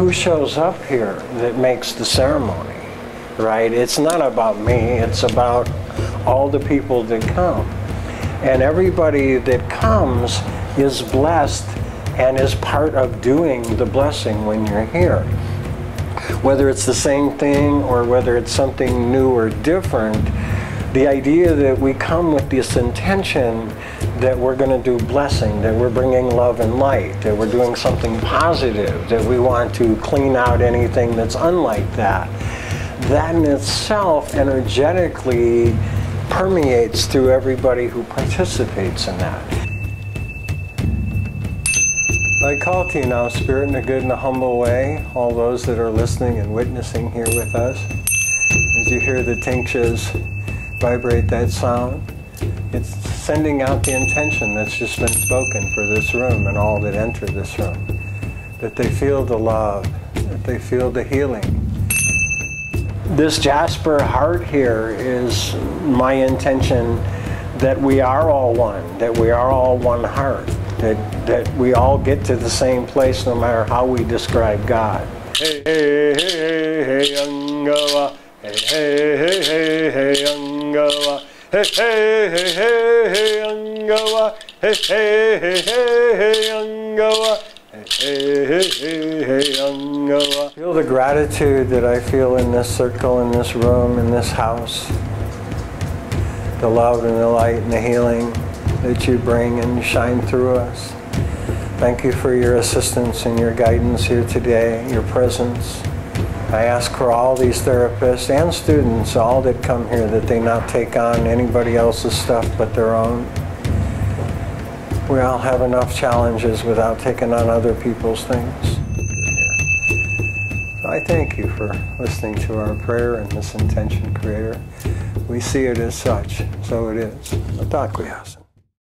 who shows up here that makes the ceremony, right? It's not about me, it's about all the people that come. And everybody that comes is blessed and is part of doing the blessing when you're here. Whether it's the same thing or whether it's something new or different, the idea that we come with this intention that we're going to do blessing, that we're bringing love and light, that we're doing something positive, that we want to clean out anything that's unlike that, that in itself energetically permeates through everybody who participates in that. I call to you now, Spirit, in a good and a humble way, all those that are listening and witnessing here with us. As you hear the tingshas vibrate that sound, it's sending out the intention that's just been spoken for this room and all that enter this room. That they feel the love, that they feel the healing. This Jasper heart here is my intention that we are all one, that we are all one heart that, that we all get to the same place no matter how we describe God. Hey, hey, hey, hey, hey, Angawa. Hey, hey, hey, hey, hey, Angawa. Hey, hey, hey, hey, hey. Hey, hey, hey, hey, hey. Hey, hey, hey, hey. Feel the gratitude that I feel in this circle, in this room, in this house. The love and the light and the healing that you bring and shine through us. Thank you for your assistance and your guidance here today, your presence. I ask for all these therapists and students, all that come here, that they not take on anybody else's stuff but their own. We all have enough challenges without taking on other people's things. I thank you for listening to our prayer and this intention, Creator. We see it as such, so it is. Atakuyas.